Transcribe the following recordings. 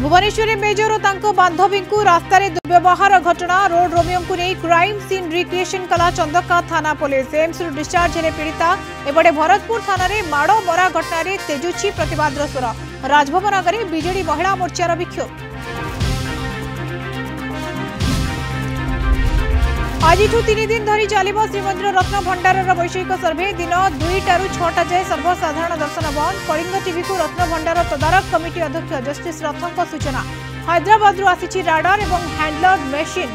ভুবনেশ্বরে major ও তাঙ্ক বান্ধবীঙ্কু রাস্তায় দুর্ব্যবহার ঘটনা রোড রোমিওঙ্কু নেই ক্রাইম সিন রিক্রিয়েসন কলা চন্দকা থানা পুলিশ এমসরু ডিসচার্জ হলে পীড়িতা এপটে ভরতপুর থানার মাড় মরা ঘটনার তেজুছি প্রতবাদর স্বর রাজভবন আগে বিজেডি মহিলা মোর্চার বিক্ষোভ ଆଜିଠୁ ତିନି ଦିନ ଧରି ଚାଲିବ ଶ୍ରୀମନ୍ଦିର ରତ୍ନ ଭଣ୍ଡାରର ବୈଷୟିକ ସର୍ଭେ ଦିନ ଦୁଇଟାରୁ ଛଅଟା ଯାଏଁ ସର୍ବସାଧାରଣ ଦର୍ଶନ ବନ୍ଦ କଳିଙ୍ଗ ଟିଭିକୁ ରତ୍ନ ଭଣ୍ଡାର ତଦାରଖ କମିଟି ଅଧ୍ୟକ୍ଷ ଜଷ୍ଟିସ୍ ରଥଙ୍କ ସୂଚନା ହାଇଦ୍ରାବାଦରୁ ଆସିଛି ରାଡର ଏବଂ ହ୍ୟାଣ୍ଡଲର ମେସିନ୍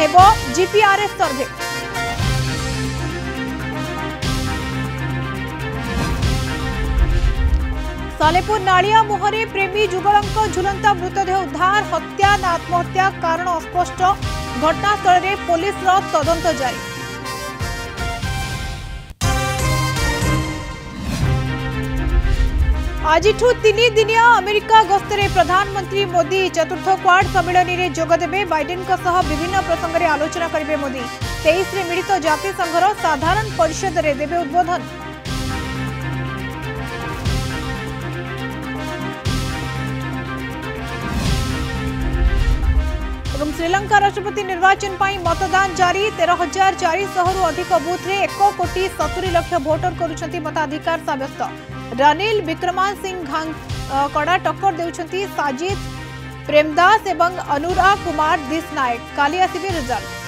ହେବ ଜିପିଆର୍ଏସ୍ ସର୍ଭେ ସାଲେପୁର ନାଳିଆ ମୁହଁରେ ପ୍ରେମୀ ଯୁଗଳଙ୍କ ଝୁଲନ୍ତା ମୃତଦେହ ଉଦ୍ଧାର ହତ୍ୟା ନା ଆତ୍ମହତ୍ୟା କାରଣ ଅସ୍ପଷ୍ଟ ঘটনা স্থলে পুলিশৰ তদন্ত চলি আছে আজিটো ৩ দিনিয়া আমেৰিকা গস্তৰে প্ৰধানমন্ত্ৰী মোদী চতুৰ্থ কোয়াড সভালনিৰে যোগদেবে বাইডেনক সহ বিভিন্ন প্ৰসংগৰে আলোচনা কৰিবে মোদী 23 ৰ মিলিত জাতি সংঘৰ সাধাৰণ পৰিষদৰে দেবে উদ্বোধন ଶ୍ରୀଲଙ୍କା ରାଷ୍ଟ୍ରପତି ନିର୍ବାଚନ ପାଇଁ ମତଦାନ ଜାରି ତେର ହଜାର ଚାରିଶହରୁ ଅଧିକ ବୁଥ୍ରେ ଏକ କୋଟି ସତୁରି ଲକ୍ଷ ଭୋଟର କରୁଛନ୍ତି ମତାଧିକାର ସାବ୍ୟସ୍ତ ରନିଲ ବିକ୍ରମାନ ସିଂ କଡ଼ା ଟକ୍କର ଦେଉଛନ୍ତି ସାଜିଦ ପ୍ରେମଦାସ ଏବଂ ଅନୁରାଗ କୁମାର ଦିସ୍ନାୟକ କାଲି ଆସିବେ ରିଜଲ୍ଟ